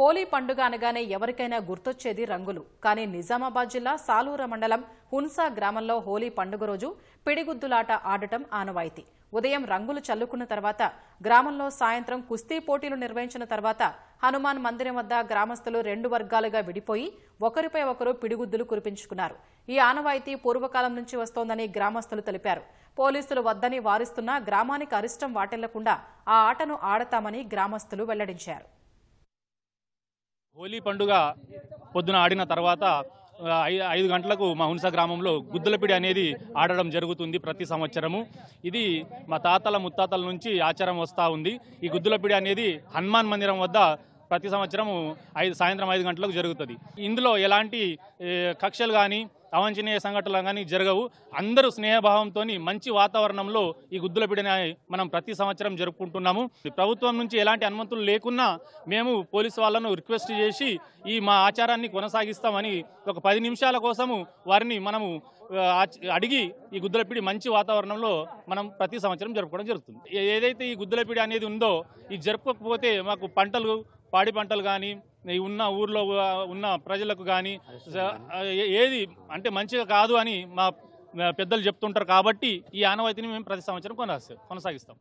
హోలీ పండుగ అనగానే ఎవరికైనా గుర్తొచ్చేది రంగులు. కానీ నిజామాబాద్ జిల్లా సాలూర మండలం హున్సా గ్రామంలో హోలీ పండుగ రోజు పిడిగుద్దులాట ఆడటం ఆనవాయితీ. ఉదయం రంగులు చల్లుకున్న తర్వాత గ్రామంలో సాయంత్రం కుస్తీ పోటీలు నిర్వహించిన తర్వాత హనుమాన్ మందిరం వద్ద గ్రామస్తులు రెండు వర్గాలుగా విడిపోయి ఒకరిపై ఒకరు పిడిగుద్దులు కురిపించుకున్నారు. ఈ ఆనవాయితీ పూర్వకాలం నుంచి వస్తోందని గ్రామస్తులు తెలిపారు. పోలీసులు వద్దని వారిస్తున్నా గ్రామానికి అరిష్టం వాటిల్లకుండా ఆ ఆటను ఆడతామని గ్రామస్తులు వెల్లడించారు. హోలీ పండుగ పొద్దున ఆడిన తర్వాత ఐ- ఐదు గంటలకు మా హుంస గ్రామంలో గుద్దులపిడి అనేది ఆడడం జరుగుతుంది ప్రతి సంవత్సరము. ఇది మా తాతల ముత్తాతల నుంచి ఆచారం వస్తూ ఉంది. ఈ గుద్దులపిడి అనేది హనుమాన్ మందిరం వద్ద ప్రతి సంవత్సరము ఐదు సాయంత్రం ఐదు గంటలకు జరుగుతుంది. ఇందులో ఎలాంటి కక్షలు కానీ అవాంఛనీయ సంఘటనలు కానీ జరగవు. అందరూ స్నేహభావంతో మంచి వాతావరణంలో ఈ గుద్దులపిడిని మనం ప్రతి సంవత్సరం జరుపుకుంటున్నాము. ప్రభుత్వం నుంచి ఎలాంటి అనుమతులు లేకున్నా మేము పోలీసు వాళ్ళను రిక్వెస్ట్ చేసి ఈ మా ఆచారాన్ని కొనసాగిస్తామని ఒక పది నిమిషాల కోసము వారిని మనము అడిగి ఈ గుద్దులపిడి మంచి వాతావరణంలో మనం ప్రతి సంవత్సరం జరుపుకోవడం జరుగుతుంది. ఏదైతే ఈ గుద్దులపిడి అనేది ఉందో ఈ జరుపుకోకపోతే మాకు పంటలు పాడి పంటలు కానీ ఉన్న ఊర్లో ఉన్న ప్రజలకు కానీ ఏది అంటే మంచిగా కాదు అని మా పెద్దలు చెప్తుంటారు కాబట్టి ఈ ఆనవాయితీని మేము ప్రతి సంవత్సరం కొనసాగిస్తాం.